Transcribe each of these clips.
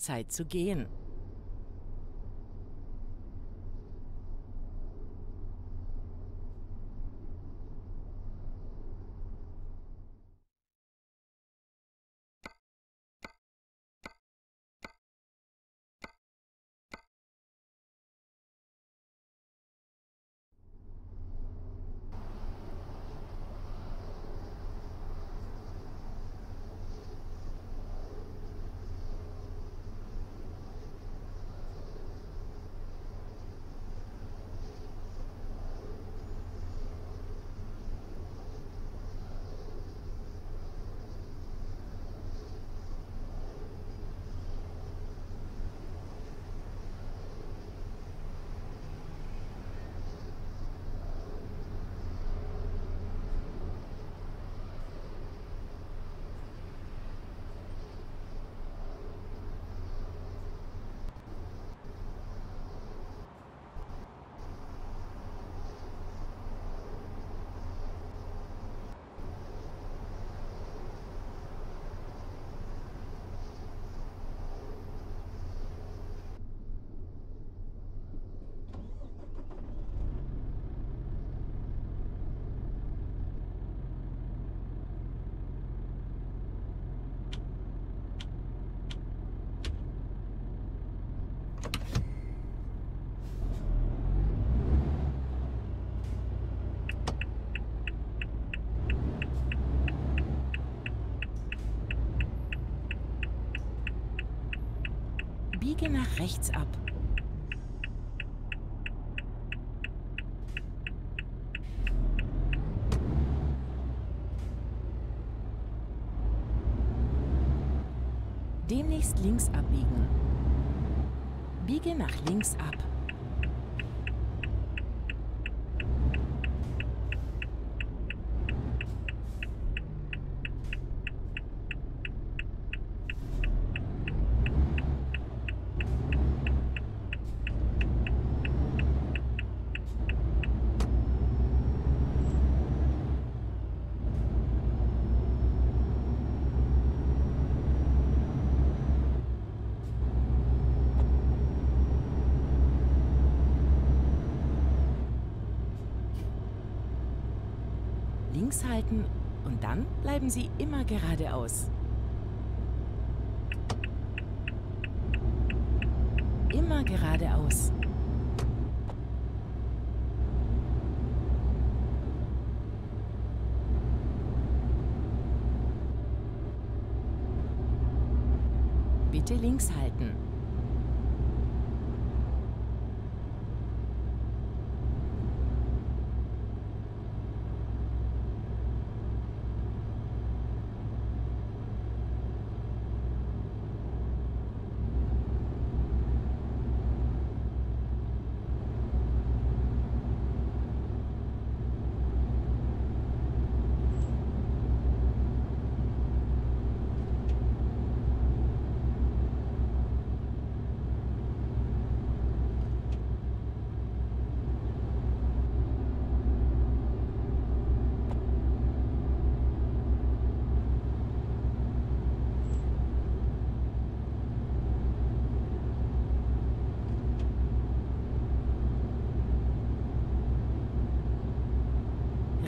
Zeit zu gehen. Biege nach rechts ab. Demnächst links abbiegen. Biege nach links ab. Links halten und dann bleiben Sie immer geradeaus. Immer geradeaus. Bitte links halten.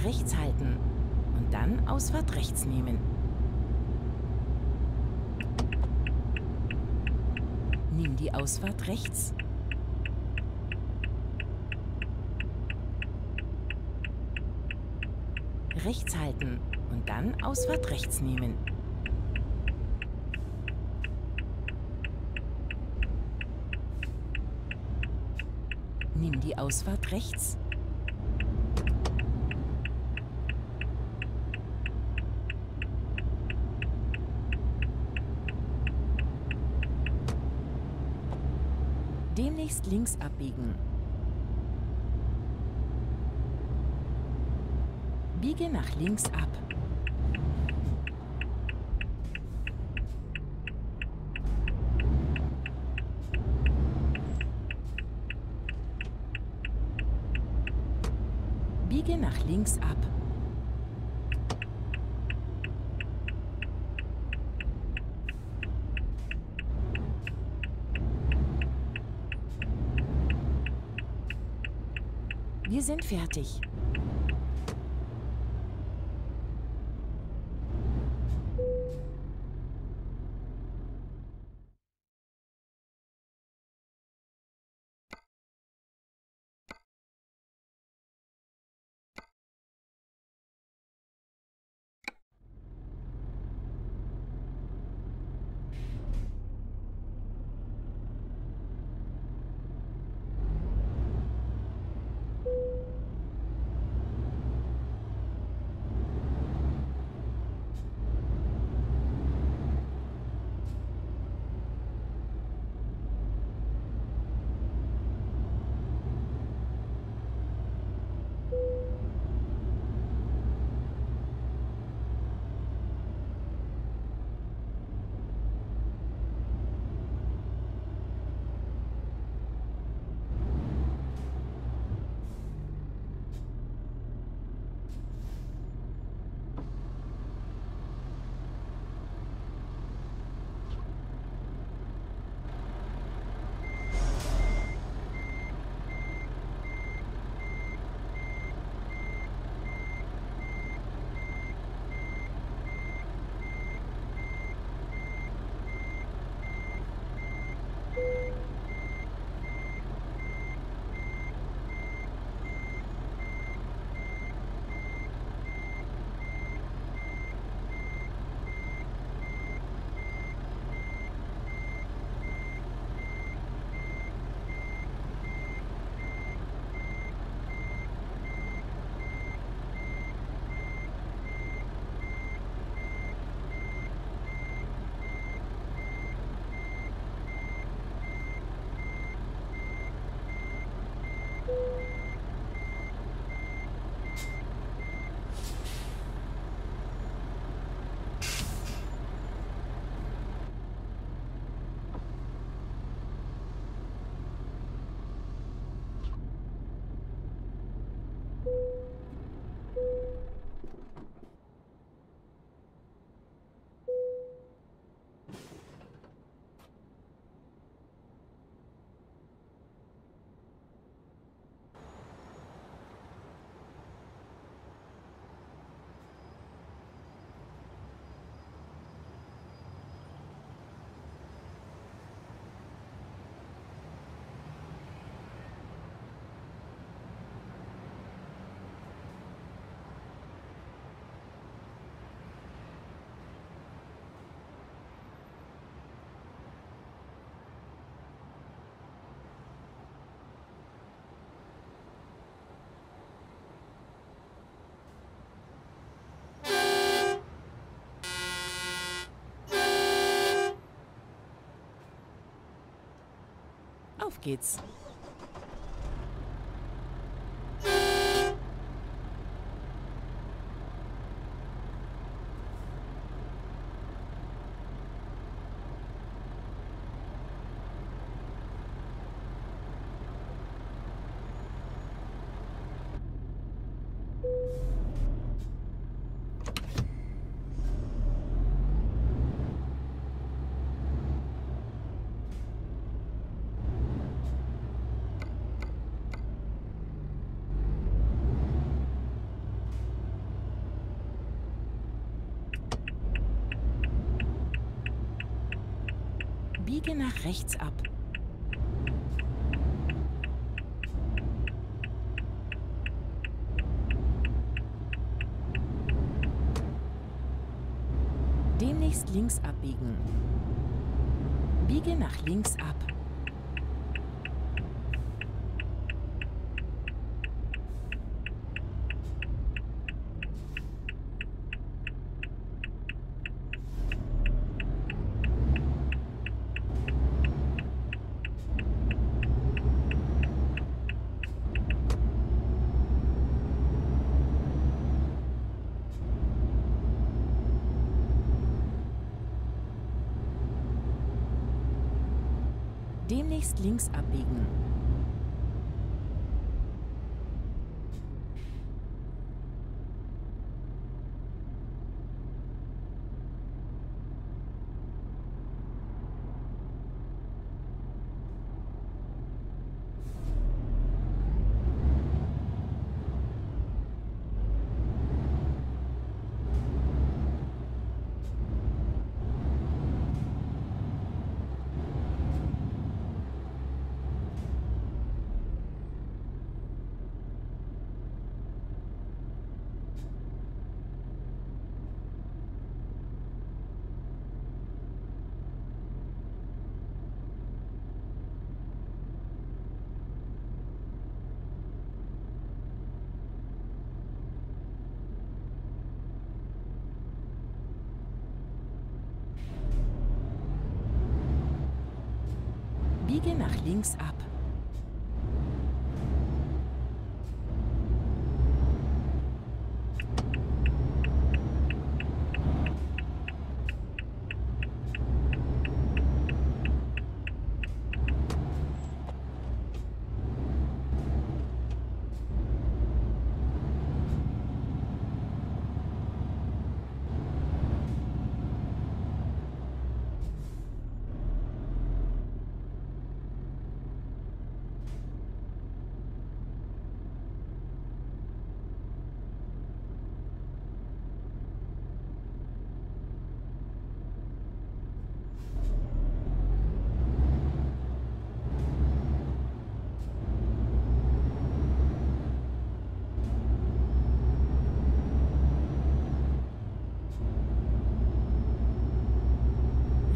Rechts halten und dann Ausfahrt rechts nehmen. Nimm die Ausfahrt rechts. Rechts halten und dann Ausfahrt rechts nehmen. Nimm die Ausfahrt rechts. Demnächst links abbiegen. Biege nach links ab. Biege nach links ab. Wir sind fertig. Auf geht's. Biege nach rechts ab. Demnächst links abbiegen. Biege nach links ab. Demnächst links abbiegen. Biege nach links ab.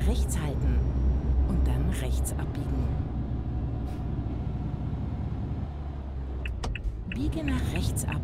Rechts halten und dann rechts abbiegen. Biege nach rechts ab.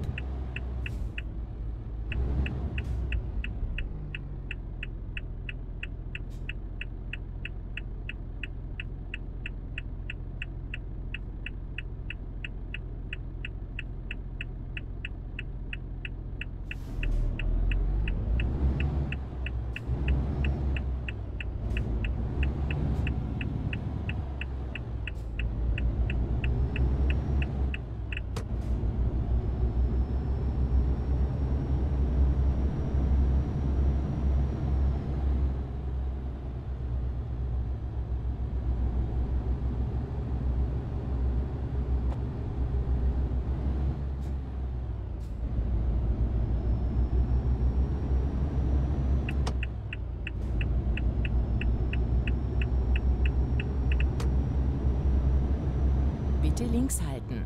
Bitte links halten.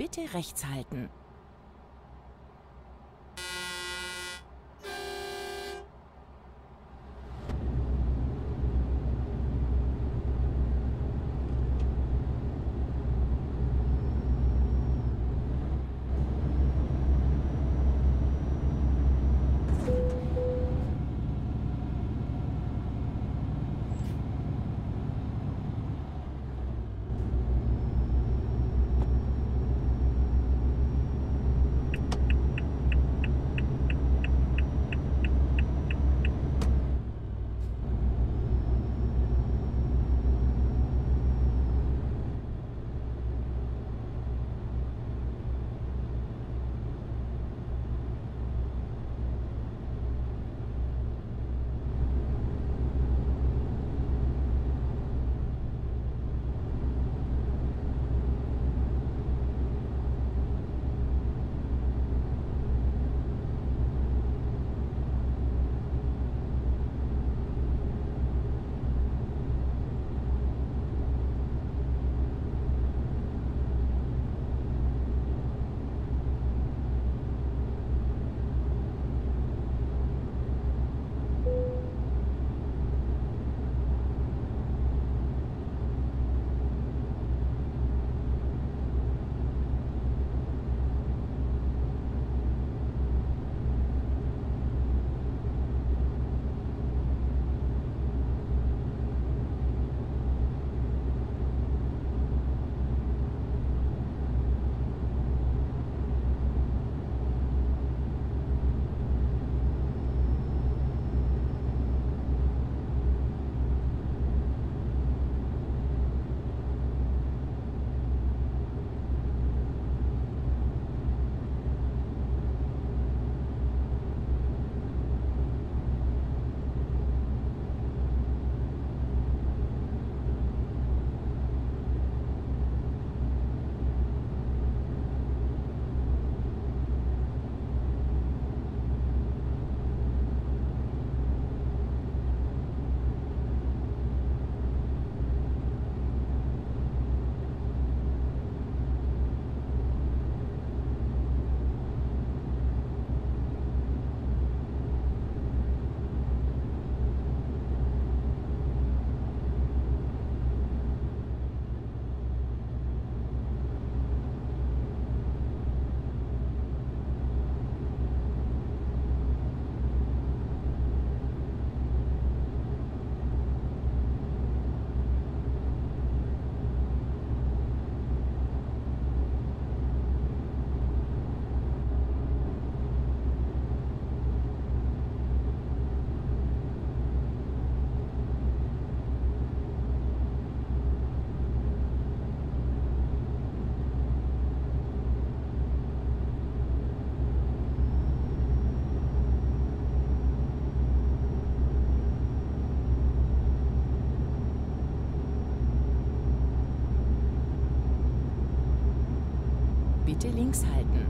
Bitte rechts halten. Bitte links halten.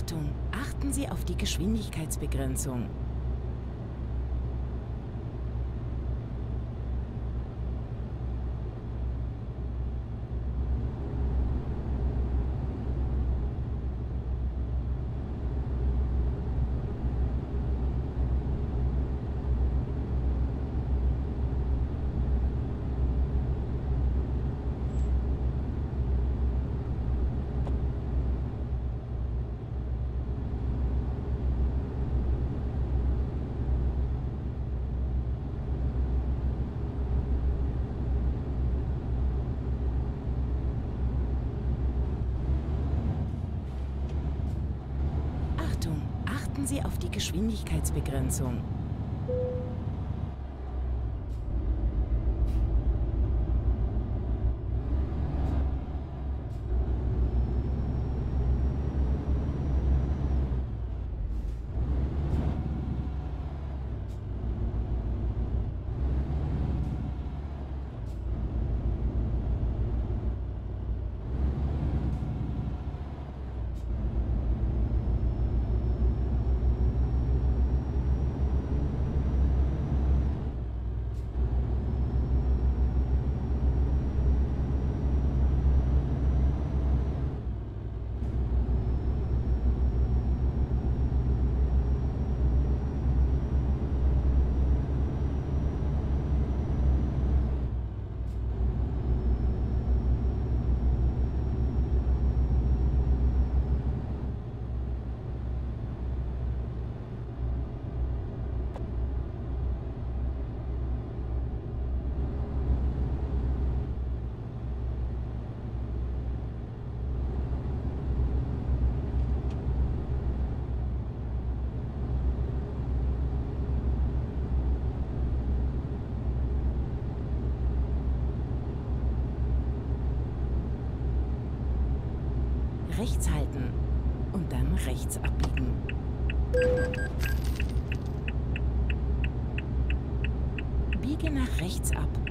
Achtung, achten Sie auf die Geschwindigkeitsbegrenzung. Achtung, achten Sie auf die Geschwindigkeitsbegrenzung. Rechts halten und dann rechts abbiegen. Biege nach rechts ab.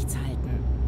Rechts halten.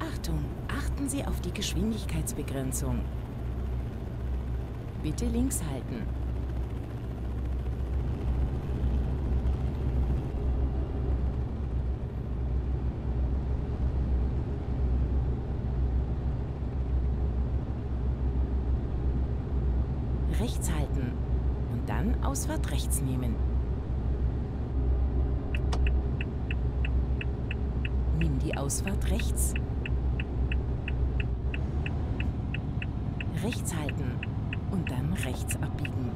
Achtung, achten Sie auf die Geschwindigkeitsbegrenzung. Bitte links halten. Rechts halten und dann Ausfahrt rechts nehmen. Nimm die Ausfahrt rechts. Rechts halten und dann rechts abbiegen.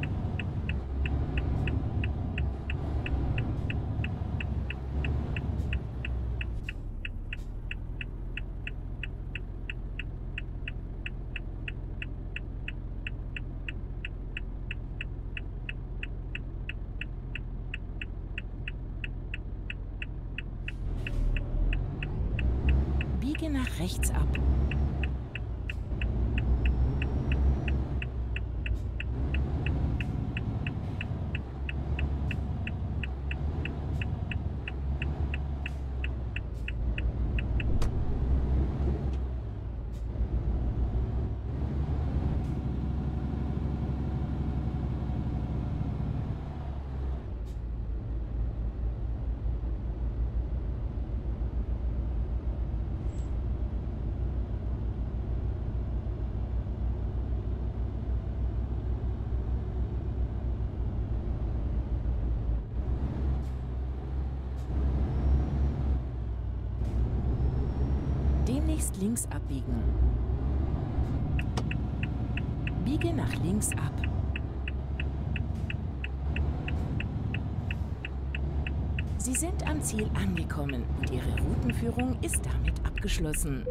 Biege nach rechts ab. Demnächst links abbiegen. Biege nach links ab. Sie sind am Ziel angekommen und Ihre Routenführung ist damit abgeschlossen.